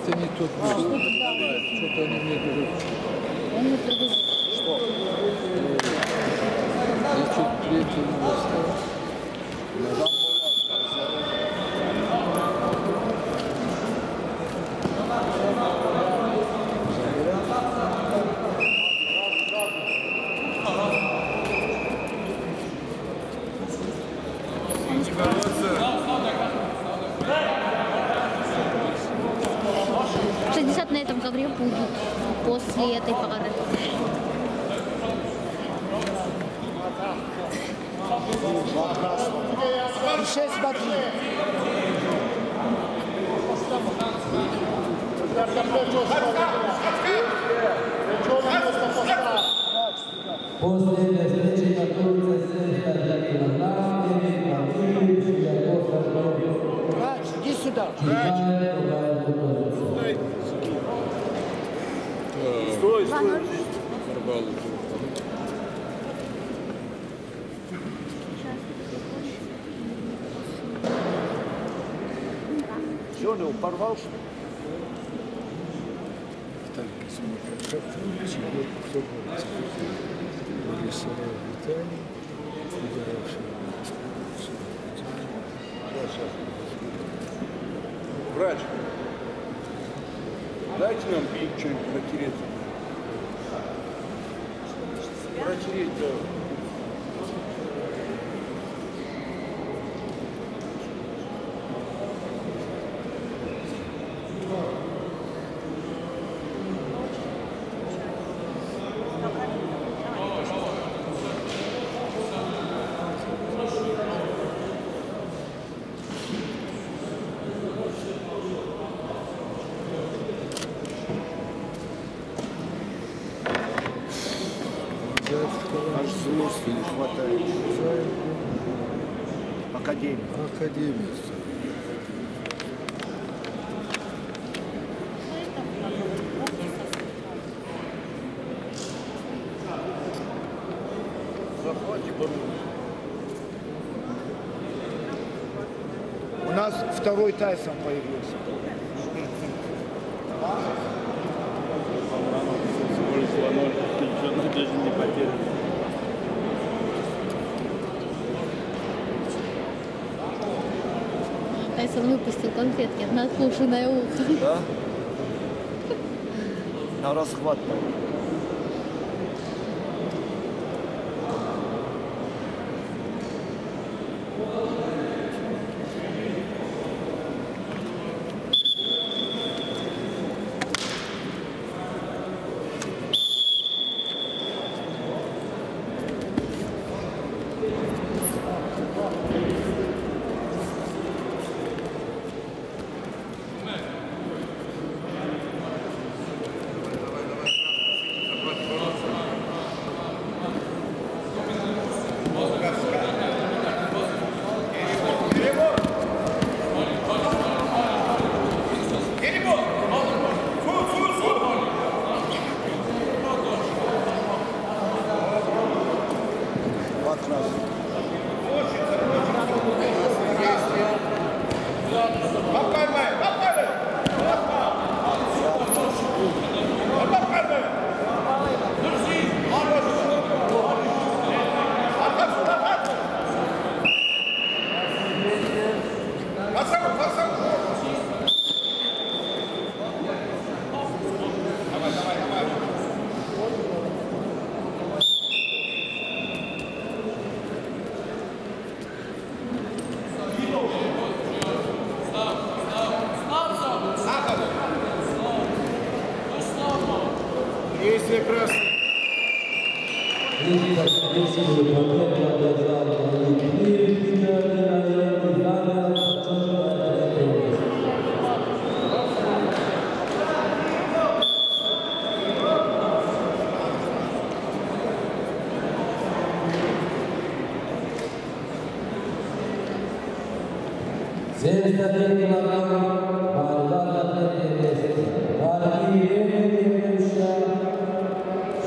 это не тот. Что-то они мне говорят. Он не предложил. Значит, третье место. Шестьдесят на этом ковре будут после этой пары. Шесть смотри. После этой встречи готовится 71 килограмм, Эрик Владимирович, Яков Сашков. Врач, иди сюда. Готовится. Стой, стой. Порвал. Что, он его порвал, что ли? Смотрим, как чего все говорится. Рисовал Виталий. Врач, дайте нам пить что-нибудь протереть. Протереть, да. Злости не хватает. Академия. Академия. У нас второй Тайсон появился. Всего лишь 2-0. Ничего даже не потеряно. Тайсон выпустил конфетки, надкушенное ухо. Да? На расхват. Два Esse é próximo. Sexta-feira, para a Para que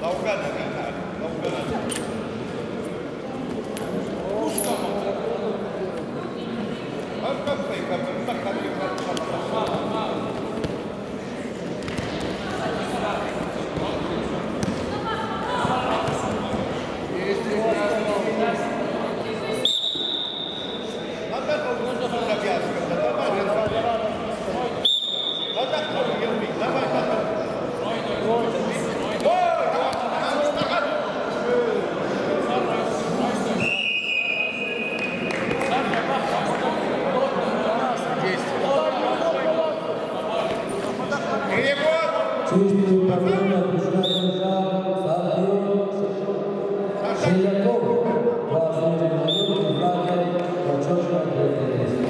Dá o caderno. Палата, Мальцев, готовится. Высеки. За захватчик, красный, синий. Чистую победу отмечает стадион Шеляков. Красный майор Иван Почетное третье место.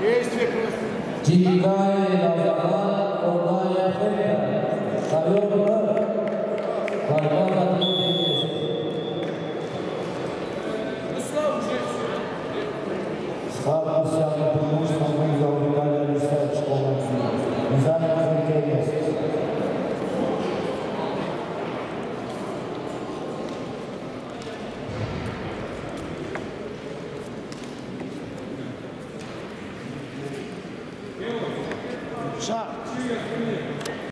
Действие просто. Чикай Лазаран Орная Ферка. Ковер Б. Борьба